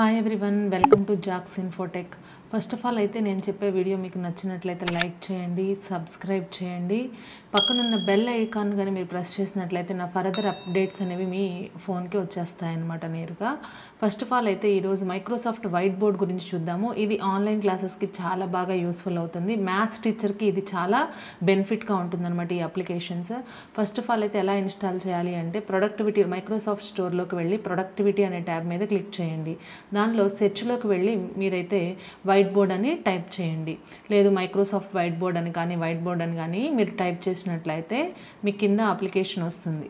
Hi everyone welcome to Jacks Infotech first of all అయితే నేను చెప్పే వీడియో మీకు నచ్చినట్లయితే లైక్ చేయండి సబ్స్క్రైబ్ చేయండి. పక్కనున్న బెల్ ఐకాన్ కానీ మీరు ప్రెస్ చేసినట్లయితే నా ఫర్దర్ అప్డేట్స్ అనేవి మీ ఫోన్కి వచ్చేస్తాయి అన్నమాట నేరుగా. ఫస్ట్ ఆఫ్ ఆల్ అయితే ఈరోజు మైక్రోసాఫ్ట్ వైట్ బోర్డ్ గురించి చూద్దాము. ఇది ఆన్లైన్ క్లాసెస్కి చాలా బాగా యూస్ఫుల్ అవుతుంది. మ్యాథ్స్ టీచర్కి ఇది చాలా బెనిఫిట్గా ఉంటుందన్నమాట ఈ అప్లికేషన్స్. ఫస్ట్ ఆఫ్ ఆల్ అయితే ఎలా ఇన్స్టాల్ చేయాలి అంటే ప్రొడక్టివిటీ మైక్రోసాఫ్ట్ స్టోర్లోకి వెళ్ళి ప్రొడక్టివిటీ అనే ట్యాబ్ మీద క్లిక్ చేయండి. దానిలో సెర్చ్లోకి వెళ్ళి మీరైతే వైట్ బోర్డ్ అని టైప్ చేయండి. లేదు మైక్రోసాఫ్ట్ వైట్ బోర్డ్ అని కానీ వైట్ బోర్డ్ అని కానీ మీరు టైప్ చేసి చేసినట్లయితే మీ కింద అప్లికేషన్ వస్తుంది.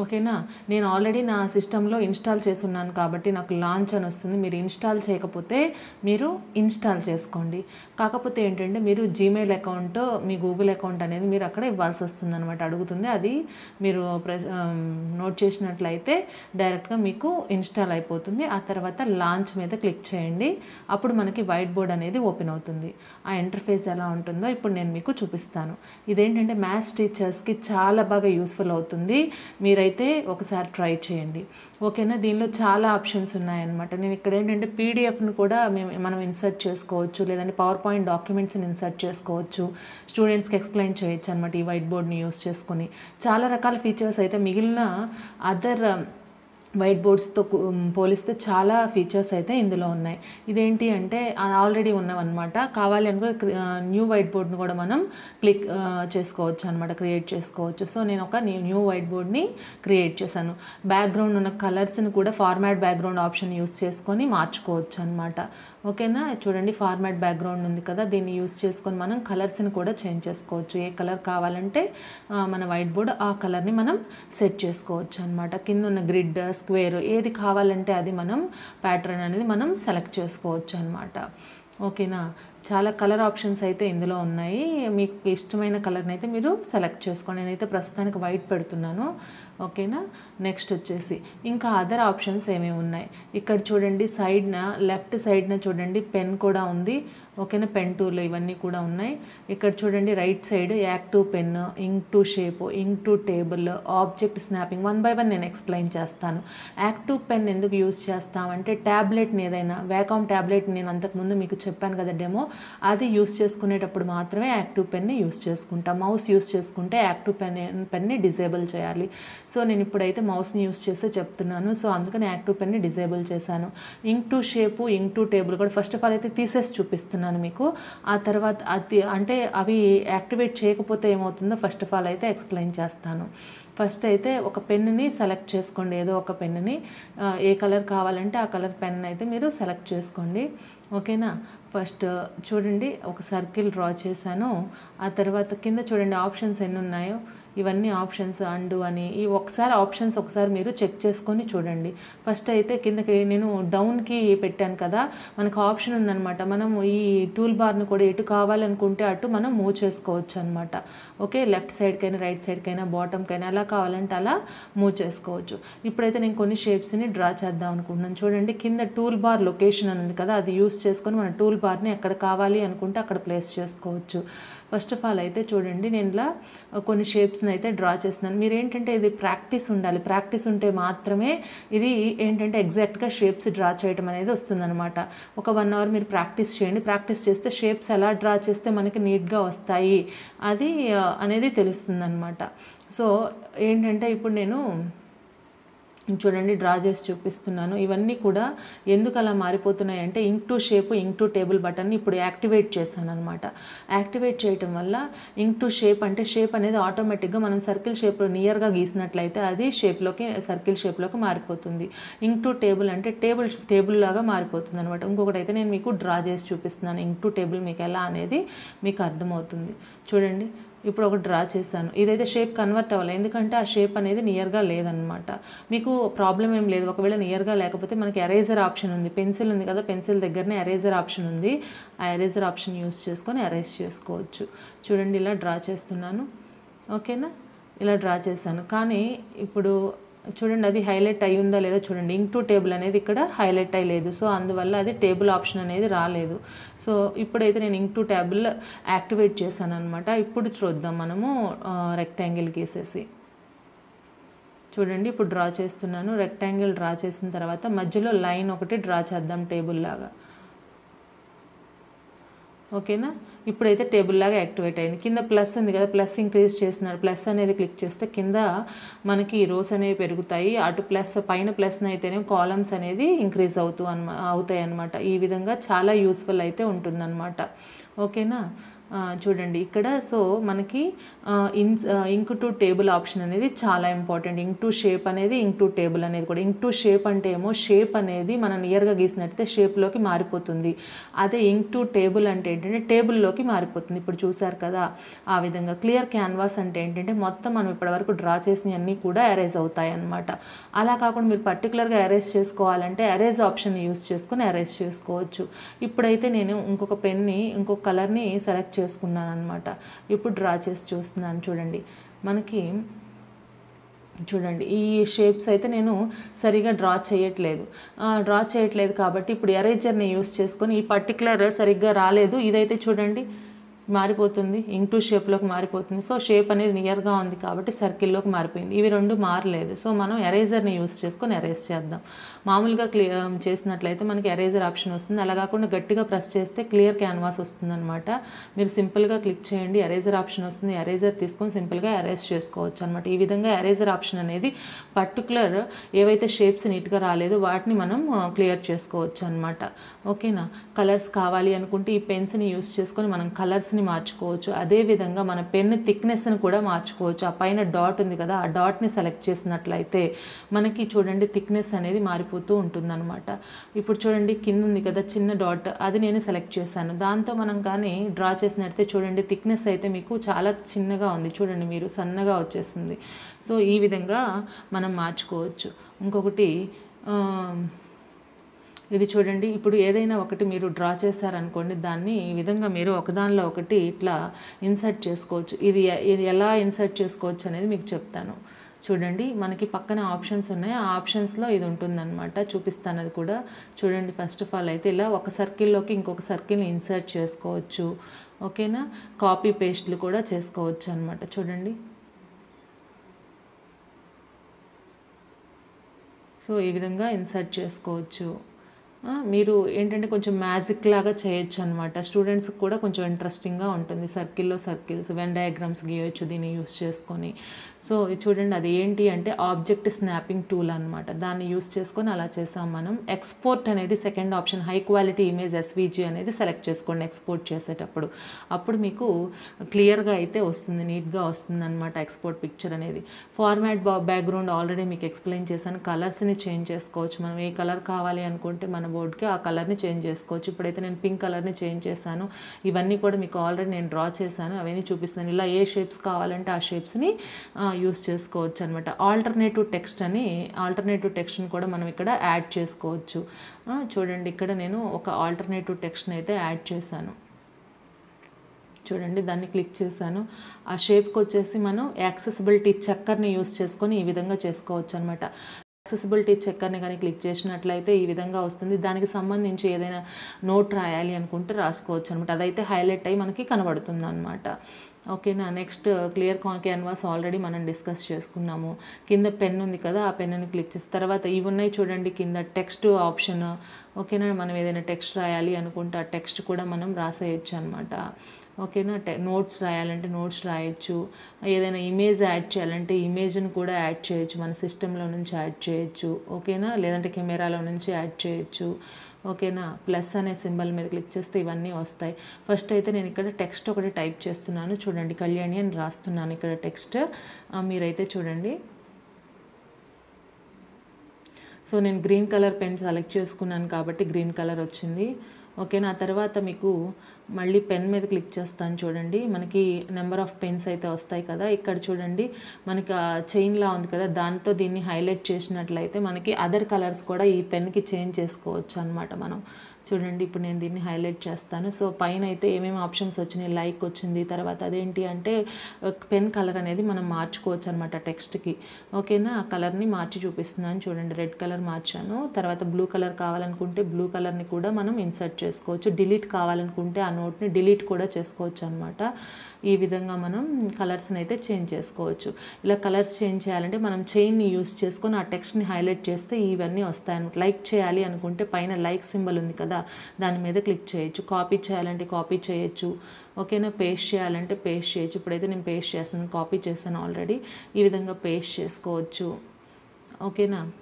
ఓకేనా? నేను ఆల్రెడీ నా సిస్టంలో ఇన్స్టాల్ చేసున్నాను కాబట్టి నాకు లాంచ్ అని వస్తుంది. మీరు ఇన్స్టాల్ చేయకపోతే మీరు ఇన్స్టాల్ చేసుకోండి. కాకపోతే ఏంటంటే మీరు జీమెయిల్ అకౌంట్ మీ గూగుల్ అకౌంట్ అనేది మీరు అక్కడ ఇవ్వాల్సి వస్తుంది అనమాట అడుగుతుంది. అది మీరు నోట్ చేసినట్లయితే డైరెక్ట్గా మీకు ఇన్స్టాల్ అయిపోతుంది. ఆ తర్వాత లాంచ్ మీద క్లిక్ చేయండి. అప్పుడు మనకి వైట్ బోర్డ్ అనేది ఓపెన్ అవుతుంది. ఆ ఇంటర్ఫేస్ ఎలా ఉంటుందో ఇప్పుడు నేను మీకు చూపిస్తాను. ఇదేంటంటే మ్యాథ్స్ టీచర్స్కి చాలా బాగా యూస్ఫుల్ అవుతుంది. మీరు మీరైతే ఒకసారి ట్రై చేయండి. ఓకేనా? దీనిలో చాలా ఆప్షన్స్ ఉన్నాయన్నమాట. నేను ఇక్కడ ఏంటంటే పీడిఎఫ్ను కూడా మేము మనం ఇన్సర్ట్ చేసుకోవచ్చు లేదంటే పవర్ పాయింట్ డాక్యుమెంట్స్ని ఇన్సర్ట్ చేసుకోవచ్చు స్టూడెంట్స్కి ఎక్స్ప్లెయిన్ చేయొచ్చు అనమాట ఈ వైట్ బోర్డ్ని యూస్ చేసుకొని. చాలా రకాల ఫీచర్స్ అయితే మిగిలిన అదర్ వైట్ బోర్డ్స్తో పోలిస్తే చాలా ఫీచర్స్ అయితే ఇందులో ఉన్నాయి. ఇదేంటి అంటే ఆల్రెడీ ఉన్నవన్నమాట. కావాలి అనుకో న్యూ వైట్ బోర్డ్ని కూడా మనం క్లిక్ చేసుకోవచ్చు అనమాట క్రియేట్ చేసుకోవచ్చు. సో నేను ఒక న్యూ వైట్ బోర్డ్ని క్రియేట్ చేశాను. బ్యాక్గ్రౌండ్ ఉన్న కలర్స్ని కూడా ఫార్మాట్ బ్యాక్గ్రౌండ్ ఆప్షన్ యూస్ చేసుకొని మార్చుకోవచ్చు అనమాట ఓకేనా? చూడండి ఫార్మాట్ బ్యాక్గ్రౌండ్ ఉంది కదా దీన్ని యూస్ చేసుకొని మనం కలర్స్ని కూడా చేంజ్ చేసుకోవచ్చు. ఏ కలర్ కావాలంటే మన వైట్ బోర్డ్ ఆ కలర్ని మనం సెట్ చేసుకోవచ్చు అనమాట కింద ఉన్న గ్రిడ్ స్క్వేర్. ఏది కావాలంటే అది మనం ప్యాటర్న్ అనేది మనం సెలెక్ట్ చేసుకోవచ్చు అనమాట ఓకేనా? చాలా కలర్ ఆప్షన్స్ అయితే ఇందులో ఉన్నాయి. మీకు ఇష్టమైన కలర్ని అయితే మీరు సెలెక్ట్ చేసుకోండి. నేనైతే ప్రస్తుతానికి వైట్ పెడుతున్నాను. ఓకేనా నెక్స్ట్ వచ్చేసి ఇంకా అదర్ ఆప్షన్స్ ఏమేమి ఉన్నాయి? ఇక్కడ చూడండి సైడ్న లెఫ్ట్ సైడ్న చూడండి పెన్ కూడా ఉంది. ఓకేనా పెన్ టూలు ఇవన్నీ కూడా ఉన్నాయి. ఇక్కడ చూడండి right side active pen ink to shape ink to table object snapping. One by one నేను ఎక్స్ప్లెయిన్ చేస్తాను. యాక్టివ్ పెన్ ఎందుకు యూస్ చేస్తామంటే ట్యాబ్లెట్ని ఏదైనా వ్యాకామ్ ట్యాబ్లెట్ నేను అంతకుముందు మీకు చెప్పాను కదా డెమో అది యూస్ చేసుకునేటప్పుడు మాత్రమే యాక్టివ్ పెన్ని యూస్ చేసుకుంటాం. మౌస్ యూస్ చేసుకుంటే యాక్టివ్ పెన్ పెన్ని డిజేబుల్ చేయాలి. సో నేను ఇప్పుడైతే మౌస్ని యూస్ చేస్తే చెప్తున్నాను. సో అందుకని యాక్టివ్ పెన్ని డిజేబుల్ చేశాను. Ink to shape ink to table కూడా ఫస్ట్ ఆఫ్ ఆల్ అయితే తీసేసి చూపిస్తున్నాను మీకు. ఆ తర్వాత అది అంటే అవి యాక్టివేట్ చేయకపోతే ఏమవుతుందో ఫస్ట్ ఆఫ్ ఆల్ అయితే ఎక్స్ప్లెయిన్ చేస్తాను. ఫస్ట్ అయితే ఒక పెన్నుని సెలెక్ట్ చేసుకోండి. ఏదో ఒక పెన్నుని. ఏ కలర్ కావాలంటే ఆ కలర్ పెన్ అయితే మీరు సెలెక్ట్ చేసుకోండి. ఓకేనా? ఫస్ట్ చూడండి ఒక సర్కిల్ డ్రా చేశాను. ఆ తర్వాత కింద చూడండి ఆప్షన్స్ ఎన్ని ఉన్నాయో. ఇవన్నీ ఆప్షన్స్ అండు అని. ఈ ఒకసారి ఆప్షన్స్ ఒకసారి మీరు చెక్ చేసుకొని చూడండి. ఫస్ట్ అయితే కిందకి నేను డౌన్కి పెట్టాను కదా మనకు ఆప్షన్ ఉందనమాట మనం ఈ టూల్ బార్ని కూడా ఎటు కావాలనుకుంటే అటు మనం మూవ్ చేసుకోవచ్చు అనమాట ఓకే లెఫ్ట్ సైడ్కైనా రైట్ సైడ్కైనా బాటమ్కైనా ఎలా కావాలంటే అలా మూవ్ చేసుకోవచ్చు. ఇప్పుడైతే నేను కొన్ని షేప్స్ని డ్రా చేద్దాం అనుకుంటున్నాను. చూడండి కింద టూల్ బార్ లొకేషన్ అని ఉంది కదా అది యూస్ చేసుకొని మన టూల్ బార్ని ఎక్కడ కావాలి అనుకుంటే అక్కడ ప్లేస్ చేసుకోవచ్చు. ఫస్ట్ ఆఫ్ ఆల్ అయితే చూడండి నేను ఇలా కొన్ని షేప్స్ని అయితే డ్రా చేస్తున్నాను. మీరు ఏంటంటే ఇది ప్రాక్టీస్ ఉండాలి. ప్రాక్టీస్ ఉంటే మాత్రమే ఇది ఏంటంటే ఎగ్జాక్ట్గా షేప్స్ డ్రా చేయడం అనేది వస్తుందన్నమాట. ఒక వన్ అవర్ మీరు ప్రాక్టీస్ చేయండి. ప్రాక్టీస్ చేస్తే షేప్స్ ఎలా డ్రా చేస్తే మనకి నీట్గా వస్తాయి? అది అనేది తెలుస్తుందన్నమాట. సో ఏంటంటే ఇప్పుడు నేను చూడండి డ్రా చేసి చూపిస్తున్నాను. ఇవన్నీ కూడా ఎందుకు అలా మారిపోతున్నాయి అంటే ink to shape ink to table బటన్ని ఇప్పుడు యాక్టివేట్ చేశాను అనమాట యాక్టివేట్ చేయటం వల్ల ఇంక్ టు షేప్ అంటే షేప్ అనేది ఆటోమేటిక్గా మనం సర్కిల్ షేప్ నియర్గా గీసినట్లయితే అది షేప్లోకి సర్కిల్ షేప్లోకి మారిపోతుంది. ఇంక్ టు టేబుల్ అంటే టేబుల్ టేబుల్ లాగా మారిపోతుంది అనమాట ఇంకొకటి అయితే నేను మీకు డ్రా చేసి చూపిస్తున్నాను. ఇంక్ టు టేబుల్ మీకు ఎలా అనేది మీకు అర్థమవుతుంది. చూడండి ఇప్పుడు ఒకటి డ్రా చేశాను. ఇదైతే షేప్ కన్వర్ట్ అవ్వాలి. ఎందుకంటే ఆ షేప్ అనేది నియర్గా లేదనమాట మీకు ప్రాబ్లం ఏం లేదు. ఒకవేళ నియర్గా లేకపోతే మనకి ఎరేజర్ ఆప్షన్ ఉంది. పెన్సిల్ ఉంది కదా పెన్సిల్ దగ్గరనే ఎరేజర్ ఆప్షన్ ఉంది. ఆ ఎరేజర్ ఆప్షన్ యూస్ చేసుకొని ఎరేజ్ చేసుకోవచ్చు. చూడండి ఇలా డ్రా చేస్తున్నాను. ఓకేనా? ఇలా డ్రా చేశాను. కానీ ఇప్పుడు చూడండి అది హైలైట్ అయి ఉందా లేదా చూడండి. ఇంక్ టు టేబుల్ అనేది ఇక్కడ హైలైట్ అయ్యలేదు. సో అందువల్ల అది టేబుల్ ఆప్షన్ అనేది రాలేదు. సో ఇప్పుడైతే నేను ఇంక్ టు టేబుల్ యాక్టివేట్ చేశాను అనమాట ఇప్పుడు చూద్దాం మనము రెక్టాంగిల్ గీసేసి చూడండి ఇప్పుడు డ్రా చేస్తున్నాను. రెక్టాంగిల్ డ్రా చేసిన తర్వాత మధ్యలో లైన్ ఒకటి డ్రా చేద్దాం టేబుల్ లాగా. ఓకేనా? ఇప్పుడైతే టేబుల్ లాగా యాక్టివేట్ అయింది. కింద ప్లస్ ఉంది కదా ప్లస్ ఇంక్రీజ్ చేస్తున్నారు. ప్లస్ అనేది క్లిక్ చేస్తే కింద మనకి రోస్ అనేవి పెరుగుతాయి. అటు ప్లస్ పైన ప్లస్ అయితేనే కాలమ్స్ అనేది ఇంక్రీజ్ అవుతూ అన్మా అవుతాయి అన్నమాట ఈ విధంగా చాలా యూస్ఫుల్ అయితే ఉంటుందన్నమాట. ఓకేనా? చూడండి ఇక్కడ సో మనకి in ink to table option అనేది చాలా ఇంపార్టెంట్ ఇంక్ టు షేప్ అనేది ఇంక్ టు టేబుల్ అనేది కూడా. ఇంక్ టు షేప్ అంటే ఏమో షేప్ అనేది మనం నియర్గా గీసినట్టయితే షేప్లోకి మారిపోతుంది. అదే ఇంక్ టు టేబుల్ అంటే ఏంటంటే టేబుల్లోకి మారిపోతుంది. ఇప్పుడు చూసారు కదా ఆ విధంగా క్లియర్ క్యాన్వాస్ అంటే ఏంటంటే మొత్తం మనం ఇప్పటివరకు డ్రా చేసినవన్నీ కూడా అరేజ్ అవుతాయి అన్నమాట అలా కాకుండా మీరు పర్టికులర్గా అరేజ్ చేసుకోవాలంటే అరేజ్ ఆప్షన్ యూస్ చేసుకుని అరేజ్ చేసుకోవచ్చు. ఇప్పుడైతే నేను ఇంకొక పెన్ని ఇంకొక కలర్ని సెలెక్ట్ చేసుకున్నాను అనమాట ఇప్పుడు డ్రా చేసి చూస్తున్నాను చూడండి. మనకి చూడండి ఈ షేప్స్ అయితే నేను సరిగా డ్రా చేయట్లేదు. డ్రా చేయట్లేదు కాబట్టి ఇప్పుడు ఎరేజర్ని యూస్ చేసుకొని ఈ పర్టికులర్ సరిగ్గా రాలేదు. ఇదైతే చూడండి. మారిపోతుంది. ఇంటూ షేప్లోకి మారిపోతుంది. సో షేప్ అనేది నియర్గా ఉంది కాబట్టి సర్కిల్లోకి మారిపోయింది. ఇవి రెండు మారలేదు. సో మనం ఎరేజర్ని యూస్ చేసుకొని ఎరేజ్ చేద్దాం. మామూలుగా క్లియర్ um, చేసినట్లయితే మనకి ఎరేజర్ ఆప్షన్ వస్తుంది. అలా కాకుండా గట్టిగా ప్రెస్ చేస్తే క్లియర్ క్యాన్వాస్ వస్తుంది అనమాట మీరు సింపుల్గా క్లిక్ చేయండి ఎరేజర్ ఆప్షన్ వస్తుంది. ఎరేజర్ తీసుకొని సింపుల్గా ఎరేజ్ చేసుకోవచ్చు అనమాట ఈ విధంగా ఎరేజర్ ఆప్షన్ అనేది పర్టికులర్ ఏవైతే షేప్స్ నీట్గా రాలేదో వాటిని మనం uh, క్లియర్ చేసుకోవచ్చు అనమాట ఓకేనా? కలర్స్ కావాలి అనుకుంటే ఈ పెన్స్ని యూస్ చేసుకొని మనం కలర్స్ కలర్స్ని మార్చుకోవచ్చు. అదేవిధంగా మన పెన్ థిక్నెస్ని కూడా మార్చుకోవచ్చు. ఆ పైన డాట్ ఉంది కదా ఆ డాట్ని సెలెక్ట్ చేసినట్లయితే మనకి చూడండి థిక్నెస్ అనేది మారిపోతూ ఉంటుందన్నమాట. ఇప్పుడు చూడండి కింద ఉంది కదా చిన్న డాట్ అది నేను సెలెక్ట్ చేశాను. దాంతో మనం కానీ డ్రా చేసినట్లయితే చూడండి థిక్నెస్ అయితే మీకు చాలా చిన్నగా ఉంది. చూడండి మీరు సన్నగా వచ్చేసింది. సో ఈ విధంగా మనం మార్చుకోవచ్చు. ఇంకొకటి ఇది చూడండి ఇప్పుడు ఏదైనా ఒకటి మీరు డ్రా చేశారనుకోండి దాన్ని ఈ విధంగా మీరు ఒకదానిలో ఒకటి ఇట్లా ఇన్సర్ట్ చేసుకోవచ్చు. ఇది ఇది ఎలా ఇన్సర్ట్ చేసుకోవచ్చు అనేది మీకు చెప్తాను. చూడండి మనకి పక్కన ఆప్షన్స్ ఉన్నాయి. ఆ ఆప్షన్స్లో ఇది ఉంటుందన్నమాట. చూపిస్తాను అది కూడా. చూడండి ఫస్ట్ ఆఫ్ ఆల్ అయితే ఇలా ఒక సర్కిల్లోకి ఇంకొక సర్కిల్ని ఇన్సర్ట్ చేసుకోవచ్చు. ఓకేనా? కాపీ పేస్ట్లు కూడా చేసుకోవచ్చు అనమాట చూడండి. సో ఈ విధంగా ఇన్సర్ట్ చేసుకోవచ్చు. మీరు ఏంటంటే కొంచెం మ్యాజిక్ లాగా చేయొచ్చు అనమాట స్టూడెంట్స్కి కూడా కొంచెం ఇంట్రెస్టింగ్గా ఉంటుంది. సర్కిల్లో సర్కిల్స్ వెన్ డయాగ్రామ్స్ గీయొచ్చు దీన్ని యూస్ చేసుకొని. సో ఇది చూడండి అది ఏంటి అంటే ఆబ్జెక్ట్ స్నాపింగ్ టూల్ అనమాట దాన్ని యూస్ చేసుకొని అలా చేసాం మనం. ఎక్స్పోర్ట్ అనేది second option high quality image SVG అనేది సెలెక్ట్ చేసుకోండి ఎక్స్పోర్ట్ చేసేటప్పుడు. అప్పుడు మీకు క్లియర్గా అయితే వస్తుంది నీట్గా వస్తుంది అనమాట ఎక్స్పోర్ట్ పిక్చర్ అనేది. ఫార్మాట్ బ్యాక్గ్రౌండ్ ఆల్రెడీ మీకు ఎక్స్ప్లెయిన్ చేశాను. కలర్స్ని చేంజ్ చేసుకోవచ్చు మనం. ఏ కలర్ కావాలి అనుకుంటే మనం బోర్డ్కి ఆ కలర్ని చేంజ్ చేసుకోవచ్చు. ఇప్పుడైతే నేను పింక్ కలర్ని చేంజ్ చేశాను. ఇవన్నీ కూడా మీకు ఆల్రెడీ నేను డ్రా చేశాను. అవన్నీ చూపిస్తాను ఇలా ఏ షేప్స్ కావాలంటే ఆ షేప్స్ని యూస్ చేసుకోవచ్చు అనమాట ఆల్టర్నేటివ్ టెక్స్ట్ అని ఆల్టర్నేటివ్ టెక్స్ట్ని కూడా మనం ఇక్కడ యాడ్ చేసుకోవచ్చు. చూడండి ఇక్కడ నేను ఒక ఆల్టర్నేటివ్ టెక్స్ట్ని అయితే యాడ్ చేశాను. చూడండి దాన్ని క్లిక్ చేశాను. ఆ షేప్కి వచ్చేసి మనం యాక్సెసిబిలిటీ చక్కర్ని యూస్ చేసుకొని ఈ విధంగా చేసుకోవచ్చు అనమాట యాక్సెసిబిలిటీ చెక్కర్ని కానీ క్లిక్ చేసినట్లయితే ఈ విధంగా వస్తుంది. దానికి సంబంధించి ఏదైనా నోట్ రాయాలి అనుకుంటే రాసుకోవచ్చు అనమాట అదైతే హైలైట్ అయ్యి మనకి కనబడుతుంది అనమాట ఓకేనా నెక్స్ట్ క్లియర్ క్యాన్వాస్ ఆల్రెడీ మనం డిస్కస్ చేసుకున్నాము. కింద పెన్ ఉంది కదా ఆ పెన్ని క్లిక్ చేసి తర్వాత ఇవి ఉన్నాయి చూడండి కింద టెక్స్ట్ ఆప్షన్ ఓకేనా మనం ఏదైనా టెక్స్ట్ రాయాలి అనుకుంటే ఆ టెక్స్ట్ కూడా మనం రాసేయచ్చు అనమాట ఓకేనా టె నోట్స్ రాయాలంటే నోట్స్ రాయొచ్చు. ఏదైనా ఇమేజ్ యాడ్ చేయాలంటే ఇమేజ్ని కూడా యాడ్ చేయొచ్చు మన సిస్టంలో నుంచి యాడ్ చేయొచ్చు. ఓకేనా లేదంటే కెమెరాలో నుంచి యాడ్ చేయొచ్చు. ఓకేనా? ప్లస్ అనే సింబల్ మీద క్లిక్ చేస్తే ఇవన్నీ వస్తాయి. ఫస్ట్ అయితే నేను ఇక్కడ టెక్స్ట్ ఒకటి టైప్ చేస్తున్నాను. చూడండి కళ్యాణి అని రాస్తున్నాను ఇక్కడ టెక్స్ట్. మీరైతే చూడండి. సో నేను గ్రీన్ కలర్ పెన్ సెలెక్ట్ చేసుకున్నాను కాబట్టి గ్రీన్ కలర్ వచ్చింది. ఓకేనా? ఆ తర్వాత మీకు మళ్ళీ పెన్ మీద క్లిక్ చేస్తాను చూడండి. మనకి నెంబర్ ఆఫ్ పెన్స్ అయితే వస్తాయి కదా. ఇక్కడ చూడండి మనకి చైన్లా ఉంది కదా. దాంతో దీన్ని హైలైట్ చేసినట్లయితే మనకి అదర్ కలర్స్ కూడా ఈ పెన్కి చేంజ్ చేసుకోవచ్చు అనమాట మనం. చూడండి ఇప్పుడు నేను దీన్ని హైలైట్ చేస్తాను. సో పైన అయితే ఏమేమి ఆప్షన్స్ వచ్చినాయి లైక్ వచ్చింది తర్వాత అదేంటి అంటే పెన్ కలర్ అనేది మనం మార్చుకోవచ్చు అనమాట టెక్స్ట్కి ఓకేనా ఆ కలర్ని మార్చి చూపిస్తున్నాను చూడండి రెడ్ కలర్ మార్చాను. తర్వాత బ్లూ కలర్ కావాలనుకుంటే బ్లూ కలర్ని కూడా మనం ఇన్సర్ట్ చేసుకోవచ్చు. డిలీట్ కావాలనుకుంటే ఆ నోట్ని డిలీట్ కూడా చేసుకోవచ్చు అనమాట ఈ విధంగా మనం కలర్స్ని అయితే చేంజ్ చేసుకోవచ్చు. ఇలా కలర్స్ చేంజ్ చేయాలంటే మనం చైన్ని యూస్ చేసుకొని ఆ టెక్స్ట్ని హైలైట్ చేస్తే ఇవన్నీ వస్తాయన్నమాట. లైక్ చేయాలి అనుకుంటే పైన లైక్ సింబల్ ఉంది కదా దాని మీద క్లిక్ చేయొచ్చు. కాపీ చేయాలంటే కాపీ చేయొచ్చు. ఓకేనా? పేస్ట్ చేయాలంటే పేస్ట్ చేయొచ్చు. ఇప్పుడైతే నేను పేస్ట్ చేస్తాను కాపీ చేశాను ఆల్రెడీ ఈ విధంగా పేస్ట్ చేసుకోవచ్చు. ఓకేనా?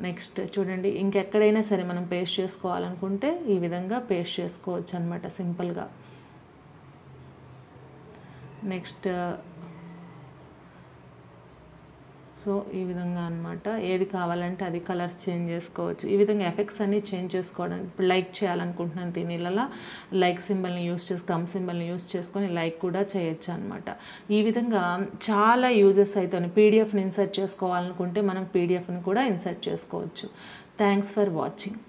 నెక్స్ట్ చూడండి. ఇంకెక్కడైనా సరే మనం పేస్ట్ చేసుకోవాలనుకుంటే ఈ విధంగా పేస్ట్ చేసుకోవచ్చు అనమాట సింపుల్గా నెక్స్ట్ సో ఈ విధంగా అనమాట ఏది కావాలంటే అది కలర్స్ చేంజ్ చేసుకోవచ్చు. ఈ విధంగా ఎఫెక్ట్స్ అన్నీ చేంజ్ చేసుకోవడానికి ఇప్పుడు లైక్ చేయాలనుకుంటున్నాను దీనిలలో లైక్ సింబల్ని యూస్ చేసి కమ్ సింబల్ని యూస్ చేసుకొని లైక్ కూడా చేయొచ్చు అనమాట ఈ విధంగా చాలా యూజెస్ అవుతాయి పీడిఎఫ్ని ఇన్సర్ట్ చేసుకోవాలనుకుంటే మనం పీడిఎఫ్ని కూడా ఇన్సర్ట్ చేసుకోవచ్చు. Thanks for watching.